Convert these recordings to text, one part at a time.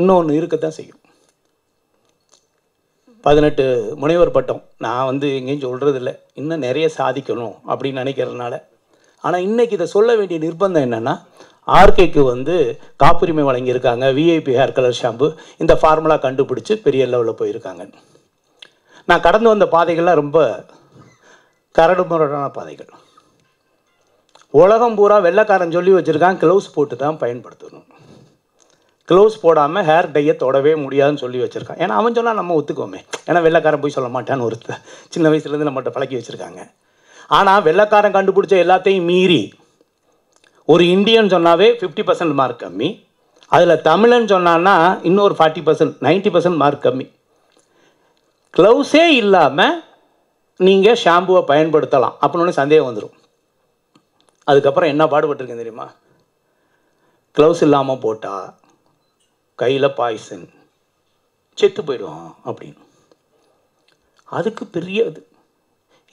இன்னொன்று இருக்கத்தான் செய்யும். பதினெட்டு முனைவர் பட்டம். நான் வந்து எங்கேயும் சொல்கிறதில்ல இன்னும் நிறைய சாதிக்கணும் அப்படின்னு நினைக்கிறதுனால. ஆனால் இன்னைக்கு இதை சொல்ல வேண்டிய நிர்பந்தம் என்னென்னா ஆர்கேக்கு வந்து காப்புரிமை வழங்கியிருக்காங்க. விஐபி ஹேர் கலர் ஷாம்பு இந்த ஃபார்முலா கண்டுபிடிச்சி பெரிய லெவலில் போயிருக்காங்க. நான் கடந்து வந்த பாதைகள்லாம் ரொம்ப கரடுமுரடான பாதைகள். உலகம் பூரா வெள்ளைக்காரன் சொல்லி வச்சுருக்கான். க்ளவுஸ் போட்டு தான் பயன்படுத்தணும். க்ளவுஸ் போடாமல் ஹேர் டையை தொடவே முடியாதுன்னு சொல்லி வச்சுருக்கான் ஏன்னா அவன் சொன்னால் நம்ம ஒத்துக்குவோமே. ஏன்னா வெள்ளைக்காரன் போய் சொல்ல மாட்டான்னு ஒரு சின்ன வயசுலேருந்து நம்மகிட்ட பழக்கி வச்சுருக்காங்க. ஆனால் வெள்ளைக்காரன் கண்டுபிடிச்ச எல்லாத்தையும் மீறி ஒரு இந்தியன் சொன்னாவே ஃபிஃப்டி பர்சன்ட் மார்க் கம்மி. அதில் தமிழன் சொன்னான்னா இன்னொரு forty percent ninety percent mark கம்மி. க்ளவுஸே இல்லாமல் நீங்கள் ஷாம்புவை பயன்படுத்தலாம். அப்படின்னு சந்தேகம் வந்துடும் அதுக்கப்புறம் என்ன பாடுபட்டிருக்கேன் தெரியுமா? க்ளவுஸ் இல்லாமல் போட்டால் கையில் பாய்சன். செத்து போயிடுவான் அப்படின்னு. அதுக்கு பெரிய இது.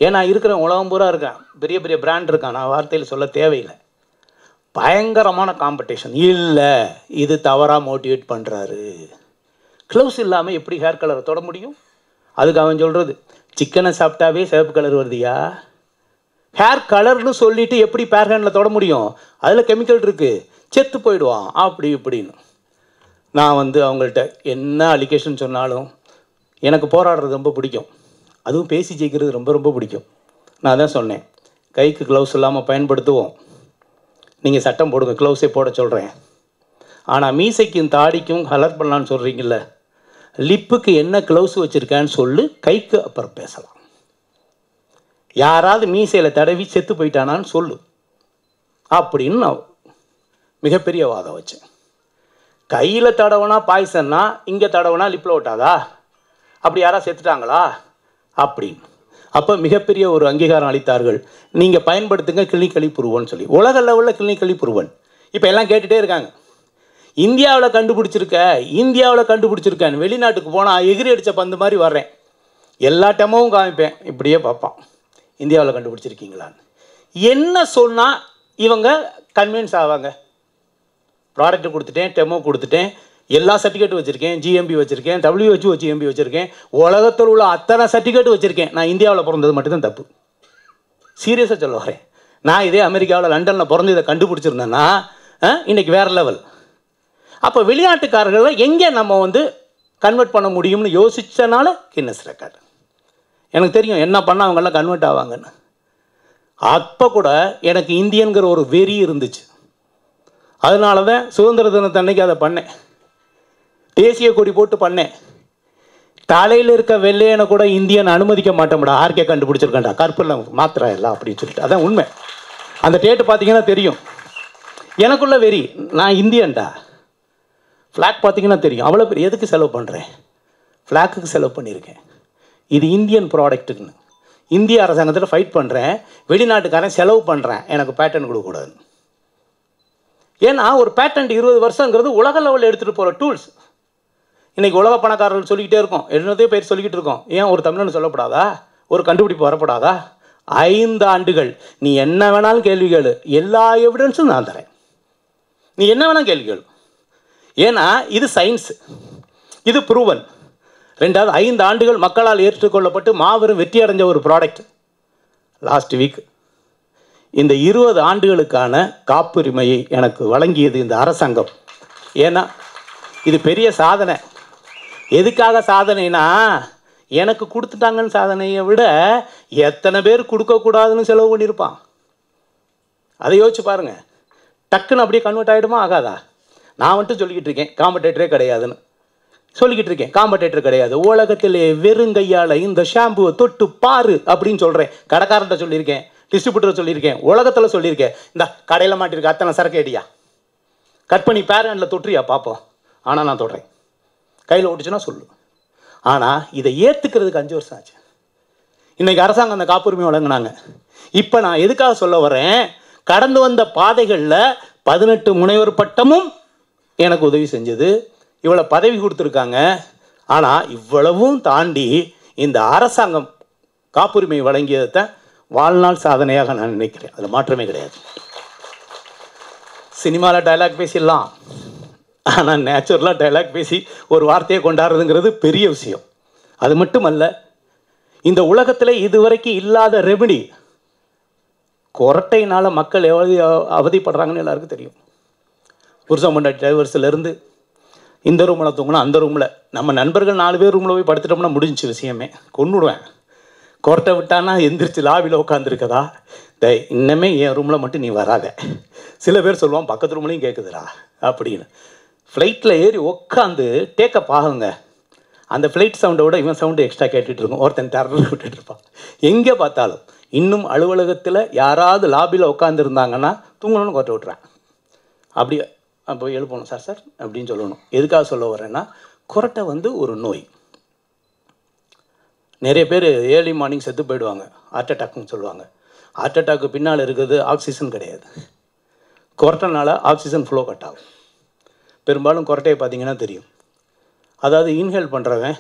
ஏன்னா இருக்கிற உலகம் பூரா இருக்கான். பெரிய பெரிய பிராண்ட் இருக்கான். நான் வார்த்தையில் சொல்ல தேவையில்லை. பயங்கரமான காம்படிஷன் இல்லை இது தவறாக மோட்டிவேட் பண்ணுறாரு க்ளவுஸ் இல்லாமல் எப்படி ஹேர் கலரை தொட முடியும்? அதுக்கு அவன் சொல்கிறது சிக்கனை சாப்பிட்டாவே சிவப்பு கலர் வருதியா? ஹேர் கலர்னு சொல்லிவிட்டு எப்படி பேர் ஹேண்டில் தொட முடியும்? அதில் கெமிக்கல் இருக்குது செத்து போயிடுவான். அப்படி இப்படின்னு. நான் வந்து அவங்கள்ட்ட என்ன அலிகேஷன் சொன்னாலும் எனக்கு போராடுறது ரொம்ப பிடிக்கும். அதுவும் பேசி ஜெயிக்கிறது ரொம்ப ரொம்ப பிடிக்கும். நான் தான் சொன்னேன். கைக்கு க்ளவுஸ் இல்லாமல் பயன்படுத்துவோம். நீங்கள் சட்டம் போடுங்க க்ளவுஸே போட சொல்கிறேன் ஆனால் மீசைக்கும் தாடிக்கும் கலர் பண்ணலான்னு சொல்கிறீங்கள லிப்புக்கு என்ன க்ளவுஸ் வச்சுருக்கேன்னு சொல்லு கைக்கு அப்புறம் பேசலாம். யாராவது மீசையில் தடவி செத்து போயிட்டானான்னு சொல்லு. அப்படின்னு நான் மிகப்பெரிய வாதம் வச்சேன். கையில் தடவுனா பாய்சன்னா இங்கே தடவுனா லிப்பில் ஓட்டாதா அப்படி யாராவது செத்துட்டாங்களா அப்படின்னு அப்போ மிகப்பெரிய ஒரு அங்கீகாரம் அளித்தார்கள். நீங்கள் பயன்படுத்துங்க கிளினிக்கலி புருவன் சொல்லி. உலக லெவலில் கிளினிக்கலி புருவன். இப்போ எல்லாம் கேட்டுகிட்டே இருக்காங்க. இந்தியாவில் கண்டுபிடிச்சிருக்க இந்தியாவில் கண்டுபிடிச்சிருக்கேன் வெளிநாட்டுக்கு போனால் எகிரி அடித்த பந்து மாதிரி வர்றேன். எல்லா டெமோவும் காமிப்பேன். இப்படியே பார்ப்பான். இந்தியாவில் கண்டுபிடிச்சிருக்கீங்களான்னு. என்ன சொன்னால் இவங்க கன்வின்ஸ் ஆவாங்க? ப்ராடக்ட்டு கொடுத்துட்டேன் டெமோ கொடுத்துட்டேன் எல்லா சர்டிஃபிகேட்டும் வச்சுருக்கேன் ஜிஎம்பி வச்சுருக்கேன் டபிள்யூஹெச்ஓ ஜிஎம்பி வச்சுருக்கேன் உலகத்தில் உள்ள அத்தனை சர்டிஃபிகேட் வச்சுருக்கேன். நான் இந்தியாவில் பிறந்தது மட்டும்தான் தப்பு. சீரியஸாக சொல்ல வரேன். நான் இதே அமெரிக்காவில் லண்டனில் பிறந்து இதை கண்டுபிடிச்சிருந்தேன்னா இன்றைக்கி இன்னைக்கு வேறு லெவல் அப்போ வெளிநாட்டுக்காரர்களை எங்கே நம்ம வந்து கன்வெர்ட் பண்ண முடியும்னு யோசித்தனால கின்னஸ் ரெக்கார்டு எனக்கு தெரியும் என்ன பண்ணால் அவங்கெல்லாம் கன்வெர்ட் ஆவாங்கன்னு. அப்போ கூட எனக்கு இந்தியன்கிற ஒரு வெறி இருந்துச்சு. அதனால தான் சுதந்திர தினத்தன்னைக்கு அதை பண்ணேன். தேசிய கொடி போட்டு பண்ணேன். தலையில் இருக்க வெள்ளையனை கூட இந்தியன் அனுமதிக்க மாட்டோம்டா. ஆர்கே கண்டுபிடிச்சிருக்கேன்டா. கற்பில் மாத்திரா எல்லாம் அப்படின்னு சொல்லிட்டு. அதான் உண்மை. அந்த டேட்டு பார்த்தீங்கன்னா தெரியும். எனக்குள்ள வெறி. நான் இந்தியன்டா. ஃப்ளாக் பார்த்தீங்கன்னா தெரியும். அவ்வளோ பெரிய எதுக்கு செலவு பண்ணுறேன் ஃப்ளாக்குக்கு செலவு பண்ணியிருக்கேன். இது இந்தியன் ப்ராடக்ட்டுன்னு இந்திய அரசாங்கத்தில் ஃபைட் பண்ணுறேன் வெளிநாட்டுக்காரன் செலவு பண்ணுறேன் எனக்கு பேட்டர்ன் கொடுக்கக்கூடாது ஏன்னா ஒரு பேட்டன்ட் இருபது வருஷங்கிறது உலக லெவலில் எடுத்துகிட்டு போகிற டூல்ஸ் இன்றைக்கி உலக பணக்காரர்கள் சொல்லிக்கிட்டே இருக்கோம். என்னதே பேர் சொல்லிக்கிட்டு இருக்கோம். ஏன் ஒரு தமிழன் சொல்லப்படாதா? ஒரு கண்டுபிடிப்பு வரப்படாதா? ஐந்து ஆண்டுகள். நீ என்ன வேணாலும் கேள்வி கேளு. எல்லா எவிடன்ஸும் நான் தரேன். நீ என்ன வேணாலும் கேள்வி கேளு. ஏன்னா இது சயின்ஸ் இது ப்ரூவன் ரெண்டாவது ஐந்து ஆண்டுகள் மக்களால் ஏற்றுக்கொள்ளப்பட்டு மாபெரும் வெற்றி அடைஞ்ச ஒரு ப்ராடக்ட் லாஸ்ட் வீக் இந்த இருபது ஆண்டுகளுக்கான காப்புரிமையை எனக்கு வழங்கியது இந்த அரசாங்கம். ஏன்னா இது பெரிய சாதனை. எதுக்காக சாதனைனா எனக்கு கொடுத்துட்டாங்கன்னு சாதனையை விட எத்தனை பேர் கொடுக்கக்கூடாதுன்னு செலவு பண்ணியிருப்பான் அதை யோசிச்சு பாருங்கள் டக்குன்னு அப்படியே கன்வெர்ட் ஆகிடுமா ஆகாதா? நான் வந்துட்டு சொல்லிக்கிட்டு இருக்கேன் காம்படேட்டரே கிடையாதுன்னு. சொல்லிக்கிட்டு இருக்கேன் காம்படேட்டர் கிடையாது. உலகத்திலே வெறுங்கையால் இந்த ஷாம்புவை தொட்டு பாரு அப்படின்னு சொல்கிறேன் கடைக்காரன்ட்ட சொல்லியிருக்கேன். டிஸ்ட்ரிபியூட்டர் சொல்லியிருக்கேன் உலகத்தில் சொல்லியிருக்கேன். இந்த கடையில் மாட்டிருக்க அத்தனை சரக்கு அடியா கட் பண்ணி பேரண்டில் தொட்டுறியா பார்ப்போம் ஆனால் நான் தொடுறேன். கையில் ஓட்டுச்சுன்னா சொல்லு. ஆனால் இதை ஏற்றுக்கிறதுக்கு அஞ்சு வருஷம் ஆச்சு. இன்றைக்கி அரசாங்கம் அந்த காப்புரிமை வழங்கினாங்க. இப்போ நான் எதுக்காக சொல்ல வரேன் கடந்து வந்த பாதைகளில் பதினெட்டு முனைவர் பட்டமும் எனக்கு உதவி செஞ்சது. இவ்வளோ பதவி கொடுத்துருக்காங்க. ஆனால் இவ்வளவும் தாண்டி இந்த அரசாங்கம் காப்புரிமை வழங்கியதை வாழ்நாள் சாதனையாக நான் நினைக்கிறேன். அதில் மாற்றமே கிடையாது. சினிமாவில் டைலாக் பேசிடலாம். ஆனால் நேச்சுரலாக டைலாக் பேசி ஒரு வார்த்தையை கொண்டாடுறதுங்கிறது பெரிய விஷயம். அது மட்டுமல்ல இந்த உலகத்தில் இதுவரைக்கும் இல்லாத ரெமிடி கொரட்டையினால் மக்கள் எவ்வளவு அவதிப்படுறாங்கன்னு எல்லாருக்கும் தெரியும். புருஷன் பண்ண டைவர்ஸ்லேருந்து இந்த ரூமில் தூங்கினா அந்த ரூமில் நம்ம நண்பர்கள் நாலு பேர் ரூமில் போய் படுத்துட்டோம்னா முடிஞ்சுச்சு விஷயமே. கொண்டுடுவேன் கொரட்டை விட்டானா எந்திரிச்சு லாபியில் உட்காந்துருக்கதா தை இன்னமே என் ரூமில் மட்டும் நீ வராத. சில பேர் சொல்லுவான் பக்கத்து ரூம்லையும் கேட்குதுடா அப்படின்னு. ஃப்ளைட்டில் ஏறி உட்காந்து டேக்கப் ஆகுங்க அந்த ஃப்ளைட் சவுண்டை விட இவன் சவுண்டு எக்ஸ்ட்ரா கேட்டுட்டு இருக்கும் ஒருத்தன் டர்னு விட்டுட்டு இருப்பான். எங்கே பார்த்தாலும் இன்னும் அலுவலகத்தில் யாராவது லாபியில் உட்காந்துருந்தாங்கன்னா தூங்கணும்னு கொட்ட விட்றேன் அப்படி அப்போ எழுப்பணும் சார் சார் அப்படின்னு சொல்லணும். எதுக்காக சொல்ல வரேன்னா கொரட்டை வந்து ஒரு நோய். நிறைய பேர் ஏர்லி மார்னிங் செத்து போயிடுவாங்க. ஹார்ட் அட்டாக்னு சொல்லுவாங்க. ஹார்ட் அட்டாக்கு பின்னால் இருக்கிறது ஆக்சிஜன் கிடையாது. கொரட்டைனால ஆக்சிஜன் ஃப்ளோ கட் ஆகும். பெரும்பாலும் கொரட்டையை பார்த்தீங்கன்னா தெரியும். அதாவது இன்ஹேல் பண்ணுறவன்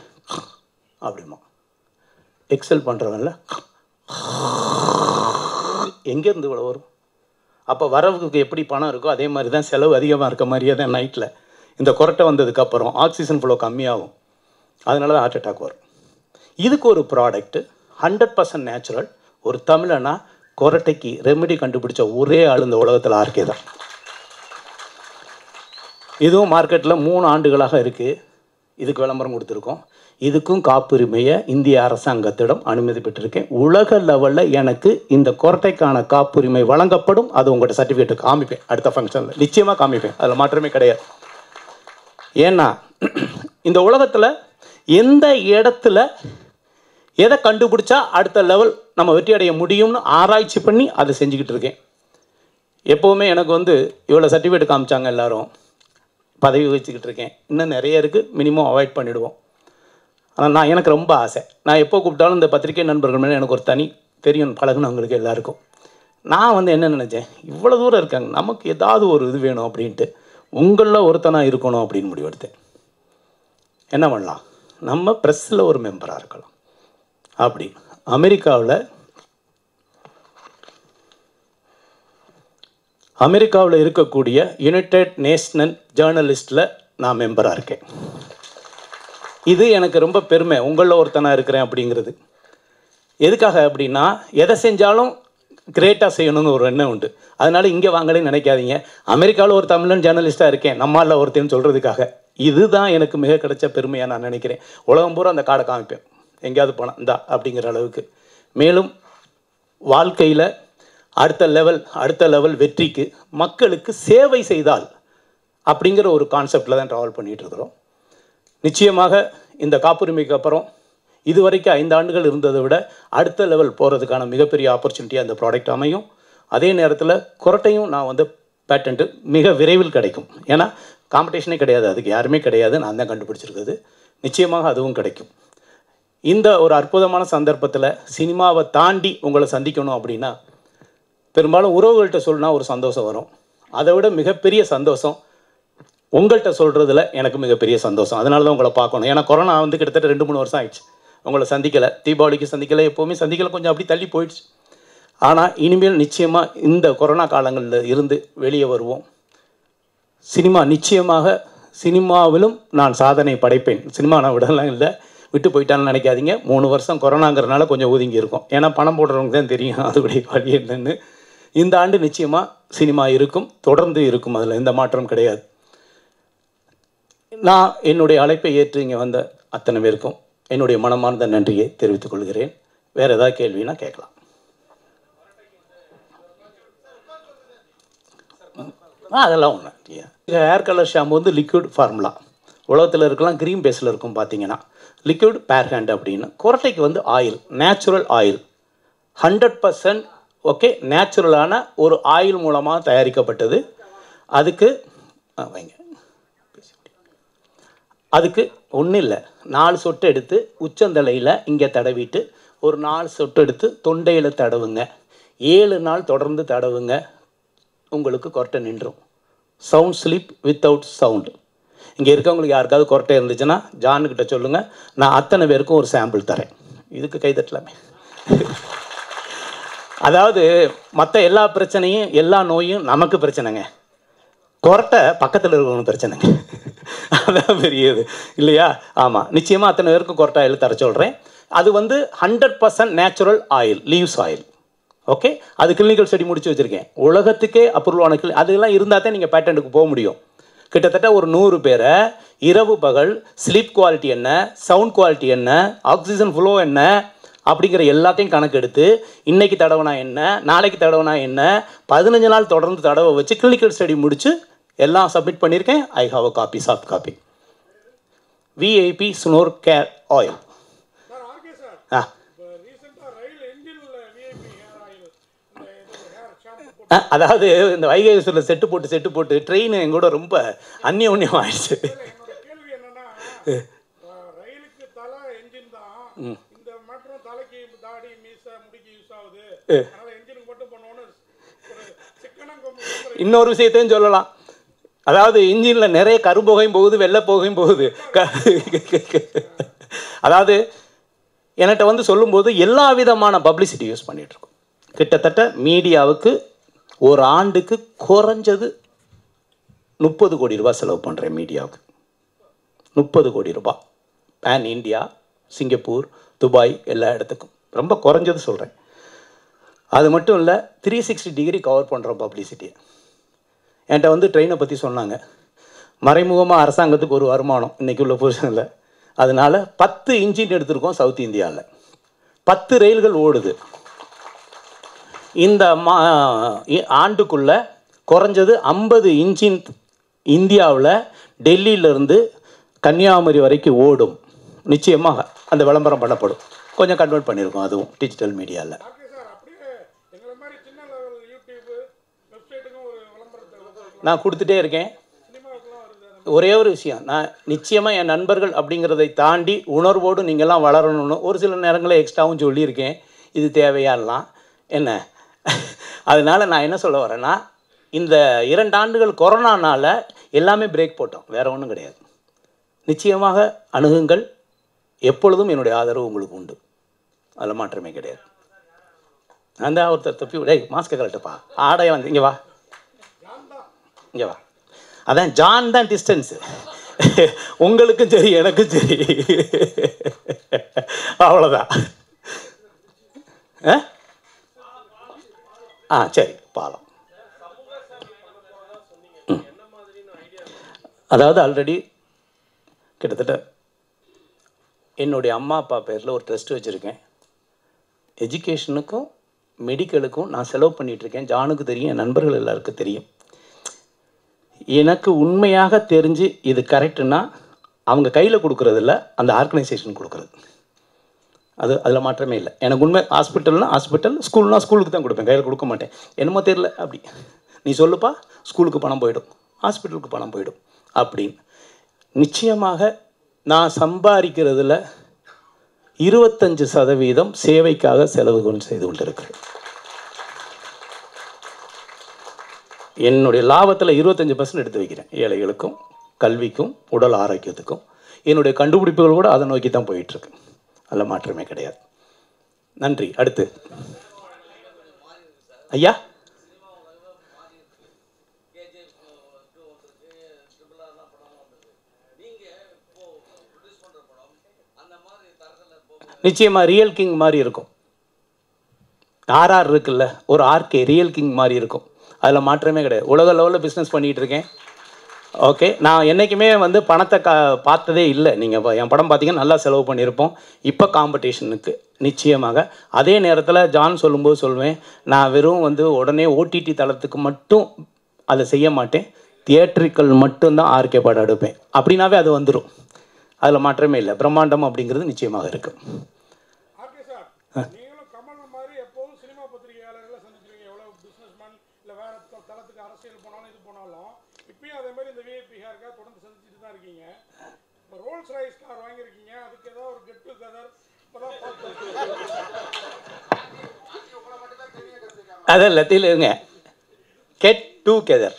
அப்படிமா எக்ஸல் பண்ணுறவன்ல எங்கேருந்து இவ்வளோ வரும்? அப்போ வரவுக்கு எப்படி பணம் இருக்கோ அதே மாதிரி தான் செலவு அதிகமாக இருக்க மாதிரியே தான் நைட்டில் இந்த கொரட்டை வந்ததுக்கப்புறம் ஆக்சிஜன் ஃப்ளோ கம்மியாகும். அதனால தான் ஹார்ட் அட்டாக் வரும். இதுக்கு ஒரு ப்ராடக்ட்டு ஹண்ட்ரட் பர்சன்ட் நேச்சுரல் ஒரு தமிழனா கொரட்டைக்கு ரெமெடி கண்டுபிடிச்ச ஒரே ஆள் இந்த உலகத்தில் ஆர்கே தான். இதுவும் மார்க்கெட்டில் மூணு ஆண்டுகளாக இருக்குது இதுக்கு விளம்பரம் கொடுத்துருக்கோம். இதுக்கும் காப்புரிமையை இந்திய அரசாங்கத்திடம் அனுமதி பெற்றிருக்கேன். உலக லெவலில் எனக்கு இந்த கொரட்டைக்கான காப்புரிமை வழங்கப்படும். அது உங்கள்கிட்ட சர்டிஃபிகேட்டு காமிப்பேன். அடுத்த ஃபங்க்ஷனில் நிச்சயமாக காமிப்பேன். அதில் மாற்றமே கிடையாது. ஏன்னா இந்த உலகத்தில் எந்த இடத்துல எதை கண்டுபிடிச்சா அடுத்த லெவல் நம்ம வெற்றி அடைய முடியும்னு ஆராய்ச்சி பண்ணி அதை செஞ்சுக்கிட்டு இருக்கேன். எப்போவுமே எனக்கு வந்து இவ்வளோ சர்டிஃபிகேட் காமிச்சாங்க எல்லோரும். பதவி வச்சுக்கிட்டு இருக்கேன். இன்னும் நிறைய இருக்குது மினிமம் அவாய்ட் பண்ணிவிடுவோம் ஆனால் நான் எனக்கு ரொம்ப ஆசை. நான் எப்போ கூப்பிட்டாலும் இந்த பத்திரிகை நண்பர்கள் மேலே எனக்கு ஒரு தனி தெரியும் பழகுனவங்களுக்கு எல்லாருக்கும். நான் வந்து என்ன நினச்சேன்? இவ்வளோ தூரம் இருக்காங்க. நமக்கு ஏதாவது ஒரு இது வேணும் அப்படின்ட்டு. உங்களில் ஒருத்தனாக இருக்கணும் அப்படின்னு முடிவெடுத்தேன். என்ன பண்ணலாம்? நம்ம ப்ரெஸ்ஸில் ஒரு மெம்பராக இருக்கலாம். அப்படி. அமெரிக்காவில் அமெரிக்காவில் இருக்கக்கூடிய யுனைடெட் நேஷனல் ஜேர்னலிஸ்டில் நான் மெம்பராக இருக்கேன். இது எனக்கு ரொம்ப பெருமை. உங்களில் ஒருத்தனாக இருக்கிறேன் அப்படிங்கிறது. எதுக்காக அப்படின்னா எதை செஞ்சாலும் கிரேட்டாக செய்யணும்னு ஒரு எண்ணம் உண்டு. அதனால் இங்கே வாங்கலன்னு நினைக்காதீங்க. அமெரிக்காவில் ஒரு தமிழன் ஜேர்னலிஸ்ட்டாக இருக்கேன். நம்மால் ஒருத்தன் சொல்கிறதுக்காக இதுதான் எனக்கு மிக கிடைச்ச பெருமையாக நான் நினைக்கிறேன். உலகம் பூரா அந்த காடை காமிப்பேன். எங்கேயாவது போனால் இந்தா அப்படிங்கிற அளவுக்கு. மேலும் வாழ்க்கையில் அடுத்த லெவல் அடுத்த லெவல் வெற்றிக்கு மக்களுக்கு சேவை செய்தால் அப்படிங்கிற ஒரு கான்செப்டில் தான் ட்ராவல் பண்ணிகிட்டு இருக்கிறோம். நிச்சயமாக இந்த காப்புரிமைக்கு அப்புறம் இதுவரைக்கும் ஐந்து ஆண்டுகள் இருந்ததை விட அடுத்த லெவல் போகிறதுக்கான மிகப்பெரிய ஆப்பர்ச்சுனிட்டியாக அந்த ப்ராடக்ட் அமையும். அதே நேரத்தில் குரட்டையும் நான் வந்து பேட்டன்ட்டு மிக விரைவில் கிடைக்கும். ஏன்னா காம்படிஷனே கிடையாது. அதுக்கு யாருமே கிடையாது. நான் தான் கண்டுபிடிச்சிருக்குது நிச்சயமாக அதுவும் கிடைக்கும். இந்த ஒரு அற்புதமான சந்தர்ப்பத்தில் சினிமாவை தாண்டி உங்களை சந்திக்கணும் அப்படின்னா பெரும்பாலும் உறவுகள்கிட்ட சொல்லினா ஒரு சந்தோஷம் வரும். அதை விட மிகப்பெரிய சந்தோஷம் உங்கள்கிட்ட சொல்கிறதுல எனக்கு மிகப்பெரிய சந்தோஷம். அதனால தான் உங்களை பார்க்கணும். ஏன்னா கொரோனா வந்து கிட்டத்தட்ட ரெண்டு மூணு வருஷம் ஆயிடுச்சு. உங்களை சந்திக்கலை. தீபாவளிக்கு சந்திக்கலை. எப்போவுமே சந்திக்கலை. கொஞ்சம் அப்படி தள்ளி போயிடுச்சு. ஆனால் இனிமேல் நிச்சயமாக இந்த கொரோனா காலங்களில் இருந்து வெளியே வருவோம். சினிமா நிச்சயமாக சினிமாவிலும் நான் சாதனை படைப்பேன். சினிமா நான் விடலாம் இல்லை. விட்டு போயிட்டான்னு நினைக்காதீங்க. மூணு வருஷம் கொரோனாங்கிறனால கொஞ்சம் ஒதுங்கி இருக்கும். ஏன்னா பணம் போடுறவங்க தான் தெரியும் அதுபடி வழி என்னென்னு. இந்த ஆண்டு நிச்சயமாக சினிமா இருக்கும். தொடர்ந்து இருக்கும் அதில். எந்த மாற்றம் கிடையாது. நான் என்னுடைய அழைப்பை ஏற்று இங்கே வந்த அத்தனை பேருக்கும் என்னுடைய மனமார்ந்த நன்றியை தெரிவித்துக் கொள்கிறேன். வேறு ஏதாவது கேள்வினா கேட்கலாம். அதெல்லாம் ஒன்று ஹேர் கலர் ஷாம்பு வந்து லிக்விட் ஃபார்முலா உலகத்தில் இருக்கலாம் க்ரீம் பேஸில் இருக்கும் பார்த்தீங்கன்னா. லிக்விட் பேர் ஹேண்ட் அப்படின்னு குரட்டைக்கு வந்து oil natural oil hundred percent okay நேச்சுரலான ஒரு ஆயில் மூலமாக தயாரிக்கப்பட்டது. அதுக்கு வைங்க. அதுக்கு ஒன்றும் இல்லை. நாலு சொட்டு எடுத்து உச்சந்தலையில் இங்கே தடவிட்டு ஒரு நாலு சொட்டு எடுத்து தொண்டையில் தடவுங்க. ஏழு நாள் தொடர்ந்து தடவுங்க. உங்களுக்கு கொரட்டை நின்றும். சவுண்ட் ஸ்லிப் வித்தவுட் சவுண்டு இங்கே இருக்கவங்களுக்கு யாருக்காவது கொரட்டை இருந்துச்சுன்னா ஜான்கிட்ட சொல்லுங்கள் நான் அத்தனை பேருக்கும் ஒரு சாம்பிள் தரேன். இதுக்கு கைதட்டலாமே. அதாவது மற்ற எல்லா பிரச்சனையும் எல்லா நோயும் நமக்கு பிரச்சனைங்க. கொரட்டை பக்கத்தில் இருக்கவங்க பிரச்சனைங்க. அதான் பெரியது. இல்லையா? ஆமாம் நிச்சயமாக அத்தனை பேருக்கும் கொரட்டை ஆயில் தர சொல்கிறேன் அது வந்து hundred percent natural oil leaves oil okay அது கிளினிக்கல் ஸ்டடி முடிச்சு வச்சுருக்கேன். உலகத்துக்கே அப்ரூவ் ஆன கிளி அதெல்லாம் இருந்தால் தான் நீங்கள் பேட்டன்ட்டுக்கு போக முடியும். கிட்டத்தட்ட ஒரு நூறு பேரை இரவு பகல் ஸ்லீப் குவாலிட்டி என்ன சவுண்ட் குவாலிட்டி என்ன ஆக்சிஜன் ஃப்ளோ என்ன அப்படிங்கிற எல்லாத்தையும் கணக்கெடுத்து இன்னைக்கு தடவைனா என்ன நாளைக்கு தடவைனா என்ன பதினஞ்சு நாள் தொடர்ந்து தடவை வச்சு கிளினிக்கல் ஸ்டடி முடிச்சு எல்லாம் சப்மிட் பண்ணியிருக்கேன். I have a copy soft copy VIP snore care oil ஆ இப்போ ரீசெண்டாக ரயில் என்ஜினில் விஐபி ஹேர் ஆயில் இந்த இது ஹேர் ஷாம்பு ஆ, அதாவது இந்த வைகைஸ்வரில் செட்டு போட்டு செட்டு போட்டு ட்ரெயின் என் கூட ரொம்ப அந்நியோன்யம் ஆயிடுச்சு இன்னொரு விஷயத்தையும் சொல்லலாம். அதாவது இன்ஜினில் நிறைய கரும்புகையும் போகுது வெள்ளை புகையும் போகுது. அதாவது என்கிட்ட வந்து சொல்லும்போது எல்லா விதமான பப்ளிசிட்டி யூஸ் பண்ணிகிட்ருக்கோம் கிட்டத்தட்ட மீடியாவுக்கு ஒரு ஆண்டுக்கு குறைஞ்சது முப்பது கோடி ரூபாய் செலவு பண்ணுறேன் மீடியாவுக்கு. முப்பது கோடி ரூபாய். பேன் இந்தியா சிங்கப்பூர் துபாய் எல்லா இடத்துக்கும். ரொம்ப குறைஞ்சது சொல்கிறேன் அது மட்டும் இல்லை த்ரீ சிக்ஸ்டி டிகிரி கவர் பண்ணுறோம் பப்ளிசிட்டியை என்கிட்ட வந்து ட்ரெயினை பற்றி சொன்னாங்க. மறைமுகமாக அரசாங்கத்துக்கு ஒரு வருமானம் இன்றைக்கி உள்ள பொசிஷனில் அதனால் பத்து இன்ஜின் எடுத்திருக்கோம் சவுத் இந்தியாவில் பத்து ரயில்கள் ஓடுது. இந்த மா இ- குறைஞ்சது ஐம்பது இன்ஜின் இந்தியாவில் டெல்லியிலேருந்து கன்னியாகுமரி வரைக்கும் ஓடும். நிச்சயமாக அந்த விளம்பரம் பண்ணப்படும். கொஞ்சம் கன்வெர்ட் பண்ணியிருக்கோம் அதுவும் டிஜிட்டல் மீடியாவில் நான் கொடுத்துட்டே இருக்கேன். ஒரே ஒரு விஷயம் நான் நிச்சயமாக என் நண்பர்கள் அப்படிங்கிறதை தாண்டி உணர்வோடு நீங்கள்லாம் வளரணும்னு ஒரு சில நேரங்களில் எக்ஸ்ட்ராவும் சொல்லியிருக்கேன். இது தேவையாலாம் என்ன? அதனால் நான் என்ன சொல்ல வரேன்னா இந்த இரண்டு ஆண்டுகள் கொரோனானால் எல்லாமே பிரேக் போட்டோம். வேறு ஒன்றும் கிடையாது. நிச்சயமாக அணுகுங்கள். எப்பொழுதும் என்னுடைய ஆதரவு உங்களுக்கு உண்டு. அதில் மாற்றமே கிடையாது. நான் தான் ஒருத்தர் தப்பி டேய் மாஸ்க் கரெக்டுப்பா ஆடைய வந்து இங்கே வா. இங்கே வா. அதான் ஜான் தான் டிஸ்டன்ஸு உங்களுக்கும் சரி எனக்கும் சரி. அவ்வளோதான் ஆ? ஆ சரி பாலம். ம். அதாவது ஆல்ரெடி கிட்டத்தட்ட என்னுடைய அம்மா அப்பா பேரில் ஒரு ட்ரஸ்ட் வச்சுருக்கேன். எஜுகேஷனுக்கும் மெடிக்கலுக்கும் நான் செலவு பண்ணிகிட்ருக்கேன் ஜானுக்கு தெரியும் என் நண்பர்கள் எல்லாருக்கும் தெரியும். எனக்கு உண்மையாக தெரிஞ்சு இது கரெக்டுன்னா அவங்க கையில் கொடுக்குறதில்ல அந்த ஆர்கனைசேஷன் கொடுக்குறது. அது அதில் மாற்றமே இல்லை. எனக்கு உண்மை ஹாஸ்பிட்டல்னா ஹாஸ்பிட்டல் ஸ்கூல்னால் ஸ்கூலுக்கு தான் கொடுப்பேன். கையில் கொடுக்க மாட்டேன். என்னமோ தெரில அப்படி. நீ சொல்லுப்பா ஸ்கூலுக்கு பணம் போயிடும். ஹாஸ்பிட்டலுக்கு பணம் போயிடும். அப்படின்னு. நிச்சயமாக நான் சம்பாதிக்கிறதுல இருபத்தஞ்சு சதவீதம் சேவைக்காக செலவு கொண்டு செய்து கொண்டிருக்கிறேன். என்னுடைய லாபத்தில் இருபத்தஞ்சி பர்சன்ட் எடுத்து வைக்கிறேன். ஏழைகளுக்கும் கல்விக்கும் உடல் ஆரோக்கியத்துக்கும். என்னுடைய கண்டுபிடிப்புகள் கூட அதை நோக்கி தான் போயிட்டுருக்கு அதில் மாற்றமே கிடையாது. நன்றி. அடுத்து. ஐயா? நிச்சயமாக ரியல் கிங் மாதிரி இருக்கும். ஆர்ஆர் இருக்குல்ல ஒரு ஆர்கே ரியல் கிங் மாதிரி இருக்கும். அதில் மாற்றமே கிடையாது. உலக லெவலில் பிஸ்னஸ் பண்ணிகிட்டு இருக்கேன். ஓகே நான் என்றைக்குமே வந்து பணத்தை கா பார்த்ததே இல்லை. நீங்கள் என் படம் பார்த்தீங்கன்னா நல்லா செலவு பண்ணியிருப்போம். இப்போ காம்படிஷனுக்கு நிச்சயமாக. அதே நேரத்தில் ஜான் சொல்லும்போது சொல்லுவேன் நான் வெறும் வந்து உடனே ஓடிடி தளத்துக்கு மட்டும் அதை செய்ய மாட்டேன். தியேட்ரிக்கல் மட்டும்தான் ஆர்கே படம் எடுப்பேன். அப்படின்னாவே அது வந்துடும் அதில் மாற்றமே இல்லை. பிரம்மாண்டம் அப்படிங்கிறது நிச்சயமாக இருக்குது ஆர்கே சார் நீங்களும் கமல் மாதிரி எப்போதும் சினிமா பத்திரிகையாளர்களை சந்திச்சிருக்கீங்க எவ்வளோ பிஸ்னஸ்மேன் இல்லை வேற த- தளத்துக்கு அரசியல் போனாலும் இது போனாலும் இப்பயும் அதே மாதிரி இந்த விஐபி ஹேர்க்காக தொடர்ந்து சந்திச்சுட்டு தான் இருக்கீங்க இப்போ ரோல்ஸ் ரைஸ் கார் வாங்கியிருக்கீங்க அதுக்கு ஏதாவது ஒரு கெட் டுகெதர் இப்போதான் பார்த்து அதான் லத்தியில் இருங்க. கெட் டூகெதர்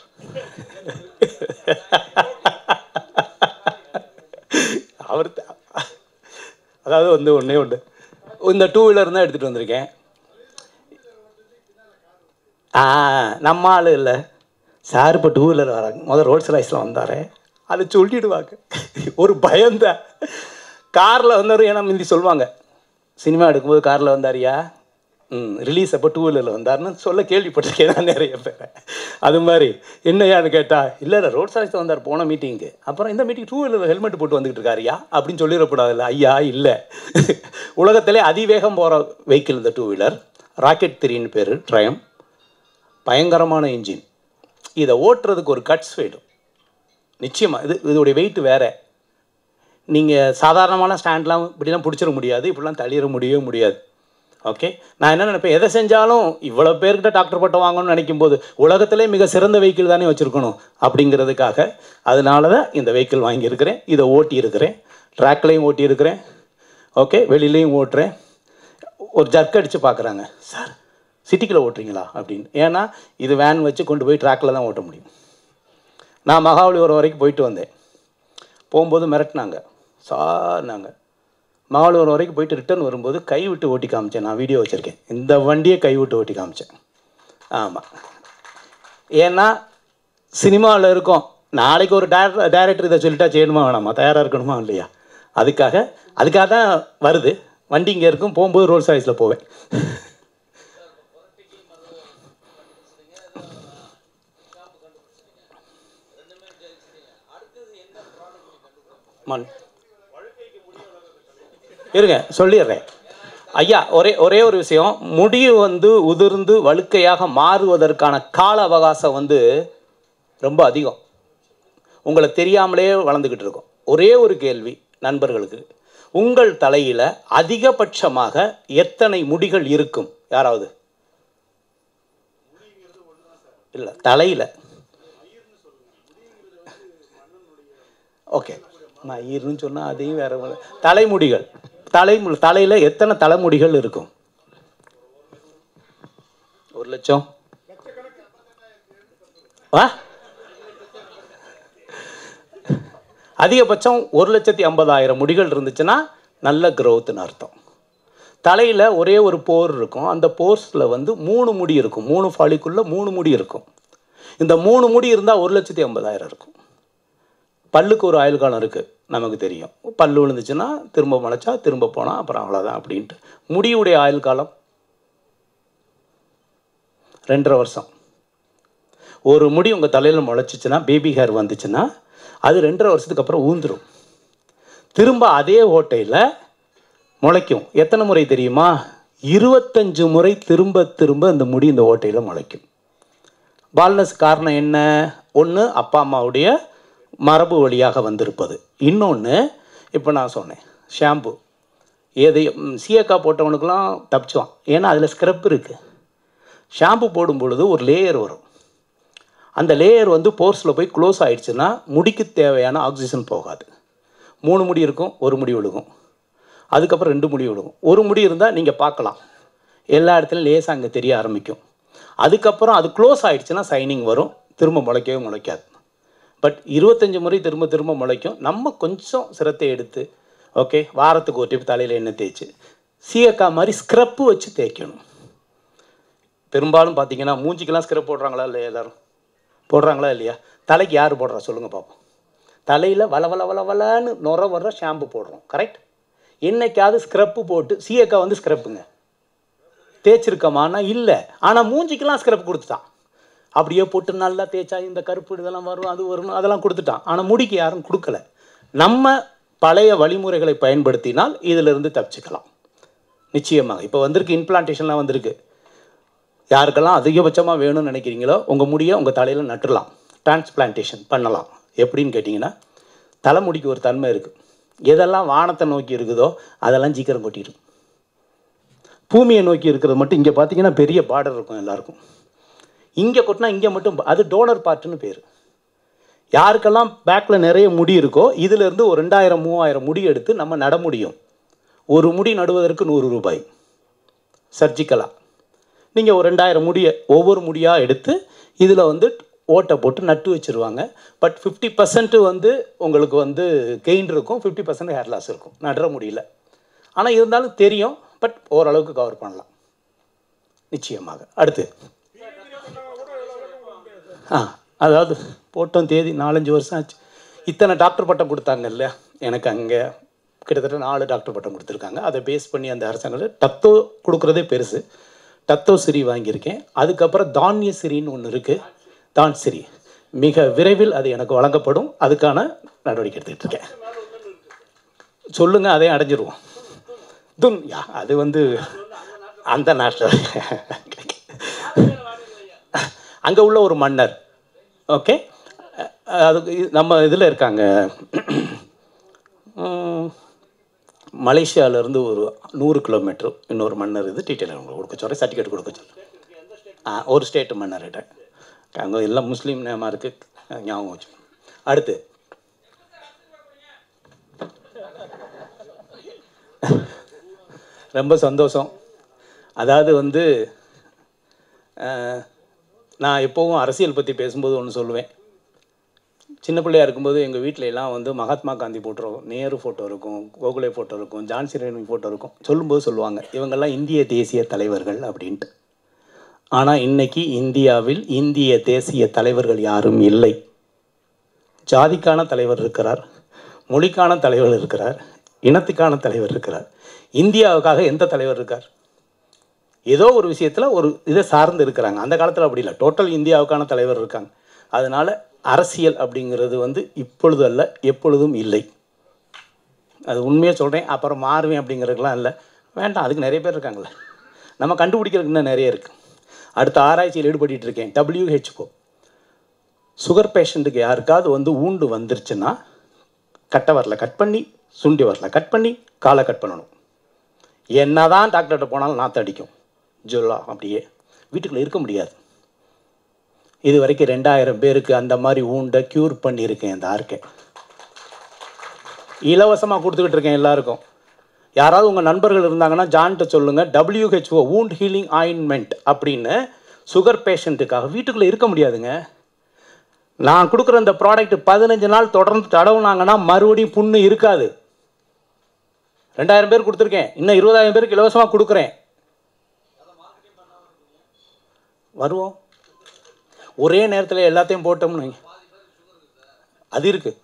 அவர் அதாவது வந்து ஒன்றே ஒன்று இந்த டூ வீலர் தான் எடுத்துகிட்டு வந்திருக்கேன். ஆ நம்ம ஆள் இல்லை. சார் இப்போ டூ வீலர் வராங்க. முதல் ரோல்ஸ் ரைஸில் வந்தார். அதை சொல்லிடுவாங்க. ஒரு பயந்தான் காரில் வந்தார் ஏன்னா முந்தி சொல்லுவாங்க. சினிமா எடுக்கும்போது காரில் வந்தாரியா? ரிலீஸ் அப்போ டூ வீலரில் வந்தாருன்னு சொல்ல கேள்விப்பட்டிருக்கேன் நிறைய பேர். அது மாதிரி என்னையான்னு கேட்டால் இல்லை இல்லை ரோட் சாய்ஸ் வந்தார் போன மீட்டிங்க்கு அப்புறம் இந்த மீட்டிங் டூ வீலரில் ஹெல்மெட் போட்டு வந்துக்கிட்டு இருக்காருயா அப்படின்னு சொல்லிடக்கூடாதுல்ல. ஐயா இல்லை. உலகத்திலே அதிவேகம் போகிற வெஹிக்கிள் இந்த டூ வீலர் ராக்கெட் த்ரீன்னு பேர் ட்ரயம் பயங்கரமான இன்ஜின் இதை ஓட்டுறதுக்கு ஒரு கட்ஸ் வேணும். நிச்சயமாக இது இதோடைய வெயிட் வேறு. நீங்கள் சாதாரணமான ஸ்டாண்ட்லாம் இப்படிலாம் பிடிச்சிட முடியாது இப்படிலாம் தள்ளிட முடியவே முடியாது. ஓகே நான் என்ன நினைப்பேன்? எதை செஞ்சாலும் இவ்வளோ பேர்கிட்ட டாக்டர் பட்டம் வாங்கணும்னு நினைக்கும் போது உலகத்திலே மிக சிறந்த வெஹிக்கிள் தானே வச்சுருக்கணும் அப்படிங்கிறதுக்காக அதனால தான் இந்த வெஹிக்கிள் வாங்கியிருக்கிறேன். இதை ஓட்டி இருக்கிறேன் ட்ராக்லையும் ஓட்டி இருக்கிறேன் ஓகே வெளியிலையும் ஓட்டுறேன். ஒரு ஜர்க் அடித்து பார்க்குறாங்க. சார் சிட்டிக்குள்ளே ஓட்டுறீங்களா? அப்படின்னு. ஏன்னா இது வேன் வச்சு கொண்டு போய் ட்ராக்கில் தான் ஓட்ட முடியும். நான் மகாபலிபுரம் வரைக்கும் போயிட்டு வந்தேன். போகும்போது மிரட்டினாங்க. சார்னாங்க மகாபலிபுரம் வரைக்கும் போயிட்டு ரிட்டர்ன் வரும்போது கைவிட்டு ஓட்டி காமிச்சேன். நான் வீடியோ வச்சுருக்கேன். இந்த வண்டியை கைவிட்டு ஓட்டி காமிச்சேன். ஆமாம் ஏன்னா சினிமாவில் இருக்கோம். நாளைக்கு ஒரு டேரக்டர் டேரக்டர் இதை சொல்லிட்டா செய்யணுமா வேணாமா? தயாராக இருக்கணுமா இல்லையா? அதுக்காக அதுக்காக தான் வருது. வண்டி இங்கே இருக்கும். போகும்போது ரோல்ஸ் ராய்ஸில் போவேன். மண். இருங்க சொல்லிடுறேன். ஐயா ஒரே ஒரே ஒரு விஷயம். முடி வந்து உதிர்ந்து வழுக்கையாக மாறுவதற்கான கால அவகாசம் வந்து ரொம்ப அதிகம். உங்களை தெரியாமலே வளர்ந்துக்கிட்டு இருக்கோம். ஒரே ஒரு கேள்வி நண்பர்களுக்கு. உங்கள் தலையில் அதிகபட்சமாக எத்தனை முடிகள் இருக்கும்? யாராவது? இல்லை தலையில். ஓகே. மயிர்னு சொன்னால் அதையும் வேற தலைமுடிகள். தலை தலையில் எத்தனை தலைமுடிகள் இருக்கும்? ஒரு லட்சம். ஆ? அதிகபட்சம் ஒரு லட்சத்தி ஐம்பதாயிரம் முடிகள் இருந்துச்சுன்னா நல்ல growthன்னு அர்த்தம். தலையில் ஒரே ஒரு போர் இருக்கும். அந்த போர்ஸில் வந்து மூணு முடி இருக்கும். மூணு ஃபாலிக்குள்ளே மூணு முடி இருக்கும். இந்த மூணு முடி இருந்தால் ஒரு லட்சத்தி ஐம்பதாயிரம் இருக்கும். பல்லுக்கு ஒரு ஆயுள் காலம் இருக்குது நமக்கு தெரியும். பல் விழுந்துச்சுன்னா திரும்ப முளைச்சா திரும்ப போனால் அப்புறம் அவ்வளோதான் அப்படின்ட்டு. முடியுடைய ஆயுள் காலம்? ரெண்டரை வருஷம். ஒரு முடி உங்கள் தலையில் முளைச்சிச்சுன்னா பேபி ஹேர் வந்துச்சுன்னா அது ரெண்டரை வருஷத்துக்கு அப்புறம் ஊந்துடும் திரும்ப அதே ஓட்டையில் முளைக்கும். எத்தனை முறை தெரியுமா? இருபத்தஞ்சு முறை திரும்ப திரும்ப இந்த முடி இந்த ஓட்டையில் முளைக்கும். பால்னஸ் காரணம் என்ன? ஒன்று அப்பா அம்மாவுடைய மரபு வழியாக வந்திருப்பது. இன்னொன்று இப்போ நான் சொன்னேன் ஷாம்பு எதையும் சீயக்கா போட்டவனுக்கெலாம் தப்பிச்சுவான். ஏன்னா அதில் ஸ்க்ரப் இருக்குது ஷாம்பு போடும் பொழுது ஒரு லேயர் வரும். அந்த லேயர் வந்து போர்ஸில் போய் க்ளோஸ் ஆகிடுச்சுன்னா முடிக்கு தேவையான ஆக்சிஜன் போகாது. மூணு முடி இருக்கும் ஒரு முடி விழுகும் அதுக்கப்புறம் ரெண்டு முடி விழுகும் ஒரு முடி இருந்தால் நீங்கள் பார்க்கலாம். எல்லா இடத்துலையும் லேசாக அங்கே தெரிய ஆரம்பிக்கும். அதுக்கப்புறம் அது க்ளோஸ் ஆகிடுச்சுன்னா சைனிங் வரும். திரும்ப முளைக்கவே முளைக்காது. பட் இருபத்தஞ்சி முறை திரும்ப திரும்ப முளைக்கும். நம்ம கொஞ்சம் சிரத்தை எடுத்து ஓகே வாரத்துக்கு ஒரு டிப் தலையில் எண்ணெய் தேய்ச்சி சீயக்காய் மாதிரி ஸ்க்ரப்பு வச்சு தேய்க்கணும். பெரும்பாலும் பார்த்தீங்கன்னா மூஞ்சிக்கெல்லாம் ஸ்க்ரப் போடுறாங்களா இல்லையா எல்லோரும்? போடுறாங்களா இல்லையா? தலைக்கு யார் போடுறா சொல்லுங்கள் பார்ப்போம் தலையில் வள வள வள வளன்னு நுர வர்ற ஷாம்பு போடுறோம். கரெக்ட் என்னைக்காவது ஸ்க்ரப்பு போட்டு சீயக்காய் வந்து ஸ்க்ரப்புங்க தேய்ச்சிருக்கமானா? இல்லை. ஆனால் மூஞ்சிக்கெல்லாம் ஸ்க்ரப் கொடுத்துட்டான். அப்படியே போட்டு நல்லா தேய்ச்சா இந்த கருப்பு இதெல்லாம் வரும் அது வரும் அதெல்லாம் கொடுத்துட்டான். ஆனால் முடிக்கு யாரும் கொடுக்கல. நம்ம பழைய வழிமுறைகளை பயன்படுத்தினால் இதிலிருந்து தப்பிச்சுக்கலாம். நிச்சயமாக. இப்போ வந்திருக்கு இம்ப்ளான்டேஷன்லாம் வந்திருக்கு. யாருக்கெல்லாம் அதிகபட்சமாக வேணும்னு நினைக்கிறீங்களோ உங்கள் முடியை உங்கள் தலையில் நட்டுடலாம் டிரான்ஸ்பிளான்டேஷன் பண்ணலாம். எப்படின்னு கேட்டிங்கன்னா தலைமுடிக்கு ஒரு தன்மை இருக்குது எதெல்லாம் வானத்தை நோக்கி இருக்குதோ அதெல்லாம் சீக்கிரம் கொட்டிடும். பூமியை நோக்கி இருக்கிறது மட்டும் இங்கே பார்த்தீங்கன்னா பெரிய பார்டர் இருக்கும் எல்லாருக்கும். இங்கே கொட்டினா இங்கே மட்டும் அது டோனர் பார்ட்டுன்னு பேர். யாருக்கெல்லாம் பேக்கில் நிறைய முடி இருக்கோ இதிலேருந்து ஒரு ரெண்டாயிரம் மூவாயிரம் முடி எடுத்து நம்ம நட முடியும். ஒரு முடி நடுவதற்கு நூறு ரூபாய். சர்ஜிக்கலாக நீங்கள் ஒரு ரெண்டாயிரம் முடியை ஒவ்வொரு முடியாக எடுத்து இதில் வந்து ஓட்டை போட்டு நட்டு வச்சுருவாங்க. பட் ஃபிஃப்டி பர்சன்ட்டு வந்து உங்களுக்கு வந்து கெயின் இருக்கும் ஃபிஃப்டி பர்சன்ட் ஹேர் லாஸ் இருக்கும். நடுற முடியல. ஆனால் இருந்தாலும் தெரியும் பட் ஓரளவுக்கு கவர் பண்ணலாம். நிச்சயமாக. அடுத்து. ஆ அதாவது போட்டோம் தேதி நாலஞ்சு வருஷம் ஆச்சு. இத்தனை டாக்டர் பட்டம் கொடுத்தாங்க இல்லையா? எனக்கு அங்கே கிட்டத்தட்ட நாலு டாக்டர் பட்டம் கொடுத்துருக்காங்க. அதை பேஸ் பண்ணி அந்த அரசாங்கத்தில் டத்தோ கொடுக்குறதே பெருசு. டத்தோ சிரி வாங்கியிருக்கேன். அதுக்கப்புறம் தானிய சிரின்னு ஒன்று இருக்குது தான் சிரி. மிக விரைவில் அது எனக்கு வழங்கப்படும். அதுக்கான நடவடிக்கை எடுத்துக்கிட்டு இருக்கேன். சொல்லுங்கள் அதையும் அடைஞ்சிருவோம். துன் யா அது வந்து அந்த நேஷனல் அங்கே உள்ள ஒரு மன்னர். ஓகே அதுக்கு நம்ம இதில் இருக்காங்க. மலேசியாவிலேருந்து ஒரு நூறு கிலோமீட்டர் இன்னொரு மன்னர் இது. டீட்டெயில் உங்களுக்கு கொடுக்க சொல்கிறேன் சர்டிஃபிகேட் கொடுக்க சொல்கிறேன் ஆ ஒரு ஸ்டேட்டு மன்னர்கிட்ட அங்கே எல்லாம் முஸ்லீம் நேமாக இருக்குது ஞாபகம் வச்சு. அடுத்து. ரொம்ப சந்தோஷம். அதாவது வந்து நான் எப்போவும் அரசியல் பற்றி பேசும்போது ஒன்று சொல்லுவேன். சின்ன பிள்ளையா இருக்கும்போது எங்கள் வீட்டில எல்லாம் வந்து மகாத்மா காந்தி ஃபோட்டோ நேரு ஃபோட்டோ இருக்கும் கோகுலே ஃபோட்டோ இருக்கும் ஜான்சி ரேணி ஃபோட்டோ இருக்கும் சொல்லும்போது சொல்லுவாங்க. இவங்கெல்லாம் இந்திய தேசிய தலைவர்கள் அப்படின்ட்டு. ஆனால் இன்றைக்கி இந்தியாவில் இந்திய தேசிய தலைவர்கள் யாரும் இல்லை. ஜாதிக்கான தலைவர் இருக்கிறார் மொழிக்கான தலைவர் இருக்கிறார் இனத்துக்கான தலைவர் இருக்கிறார். இந்தியாவுக்காக எந்த தலைவர் இருக்கார்? ஏதோ ஒரு விஷயத்தில் ஒரு இதை சார்ந்து இருக்கிறாங்க. அந்த காலத்தில் அப்படி இல்லை. டோட்டல் இந்தியாவுக்கான தலைவர் இருக்காங்க. அதனால் அரசியல் அப்படிங்கிறது வந்து இப்பொழுது அல்ல எப்பொழுதும் இல்லை. அது உண்மையாக சொல்கிறேன் அப்புறம் மாறுவேன் அப்படிங்கிறதுக்கெலாம் இல்லை. வேண்டாம் அதுக்கு நிறைய பேர் இருக்காங்களே நம்ம கண்டுபிடிக்கிறதுக்கு இன்னும் நிறைய இருக்குது அடுத்த ஆராய்ச்சியில் ஈடுபட்டு இருக்கேன். டபிள்யூஹெச்ஓ சுகர் பேஷண்ட்டுக்கு யாருக்காவது வந்து ஊண்டு வந்துருச்சுன்னா கட்டை வரல. கட் பண்ணி சுண்டி வரல. கட் பண்ணி காலை கட் பண்ணணும். என்னதான் டாக்டர்கிட்ட போனாலும் நாற்று அடிக்கும். ஜொல்லா அப்படியே. வீட்டுக்குள்ளே இருக்க முடியாது. இது வரைக்கும் ரெண்டாயிரம் பேருக்கு அந்த மாதிரி ஊண்டை க்யூர் பண்ணியிருக்கேன் இந்த ஆர்க்கை இலவசமாக கொடுத்துக்கிட்டு இருக்கேன் எல்லாருக்கும். யாராவது உங்கள் நண்பர்கள் இருந்தாங்கன்னா ஜான்கிட்ட சொல்லுங்கள் டபிள்யூஹெச்ஓ wound ஹீலிங் ஆயின்மெண்ட் அப்படின்னு சுகர் பேஷண்ட்டுக்காக வீட்டுக்குள்ளே இருக்க முடியாதுங்க. நான் கொடுக்குற இந்த ப்ராடக்ட் பதினஞ்சு நாள் தொடர்ந்து தடவுனாங்கன்னா மறுபடியும் புண்ணு இருக்காது. ரெண்டாயிரம் பேர் கொடுத்துருக்கேன். இன்னும் இருபதாயிரம் பேருக்கு இலவசமாக கொடுக்குறேன். வருவோம். ஒரே நேரத்தில் எல்லாத்தையும் போட்டோம்னு அது இருக்குது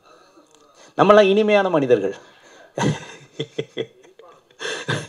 நம்மளாம் இனிமையான மனிதர்கள்.